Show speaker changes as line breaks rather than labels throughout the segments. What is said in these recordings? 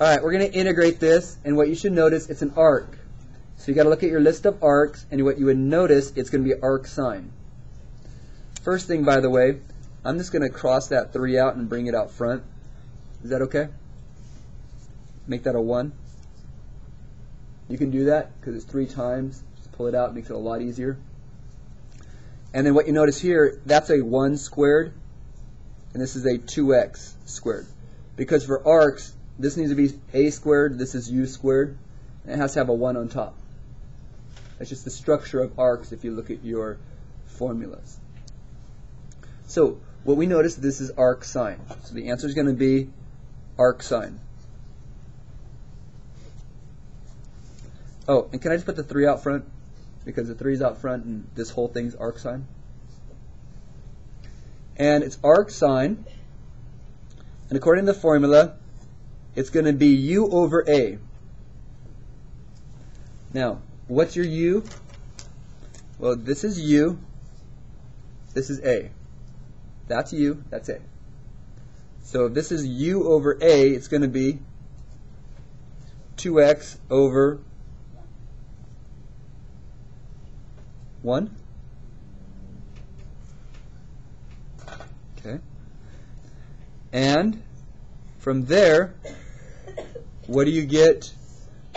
All right, we're going to integrate this, and what you should notice, it's an arc. So you got to look at your list of arcs, and what you would notice, it's going to be arc sine. First thing, by the way, I'm just going to cross that 3 out and bring it out front. Is that okay? Make that a 1. You can do that because it's 3 times. Just pull it out, makes it a lot easier. And then what you notice here, that's a 1 squared, and this is a 2x squared. Because for arcs, this needs to be a squared, this is u squared, and it has to have a 1 on top. That's just the structure of arcs if you look at your formulas. So what we notice, this is arc sine. So the answer is going to be arc sine. Oh, and can I just put the 3 out front? Because the 3 is out front and this whole thing's arc sine. And it's arc sine. And according to the formula, it's going to be u over a. Now, what's your u? Well, this is u. This is a. That's u. That's a. So if this is u over a, it's going to be 2x over 1. Okay. And from there, what do you get?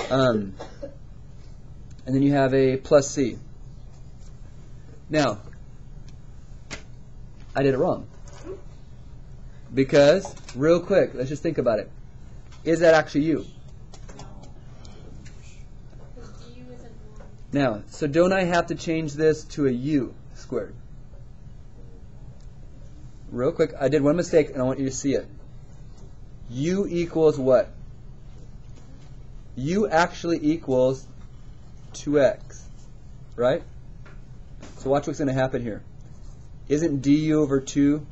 Um, and then you have a plus c. Now, I did it wrong. Because, real quick, let's just think about it. Is that actually you? Now, so don't I have to change this to a u squared? Real quick, I did one mistake and I want you to see it. u equals what? U actually equals 2x, right? So watch what's going to happen here. Isn't du over 2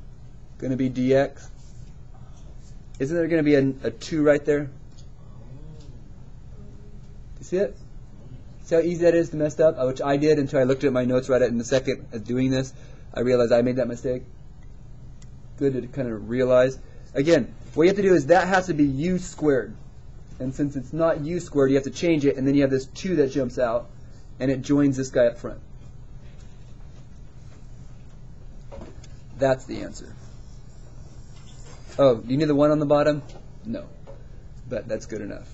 going to be dx? Isn't there going to be a, a 2 right there? Do you see it? See how easy that is to mess up? Uh, which I did until I looked at my notes right in the second of doing this. I realized I made that mistake. Good to kind of realize. Again, what you have to do is that has to be u squared. And since it's not u squared, you have to change it, and then you have this 2 that jumps out, and it joins this guy up front. That's the answer. Oh, do you need the 1 on the bottom? No. But that's good enough.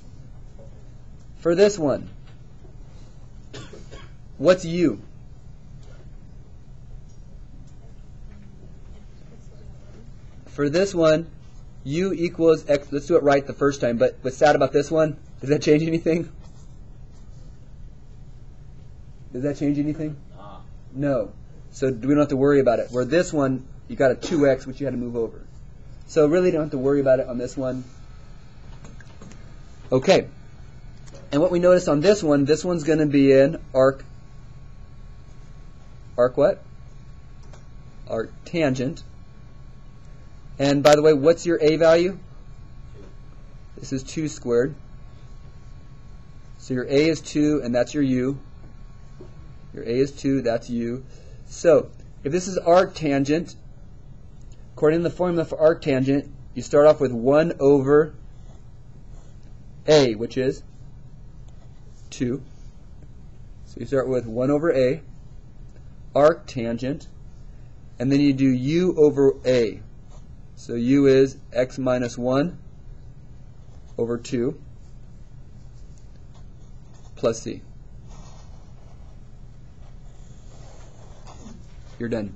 For this one, what's u? For this one, u equals x. Let's do it right the first time. But what's sad about this one? Does that change anything? Does that change anything? No. So we don't have to worry about it. Where this one, you got a 2x, which you had to move over. So really don't have to worry about it on this one. Okay. And what we notice on this one, this one's going to be in arc, arc what? Arc tangent. And by the way, what's your a value? This is 2 squared. So your a is 2, and that's your u. Your a is 2, that's u. So if this is arctangent, according to the formula for arctangent, you start off with 1 over a, which is 2. So you start with 1 over a, arctangent, and then you do u over a. So u is x minus 1 over 2 plus c. You're done.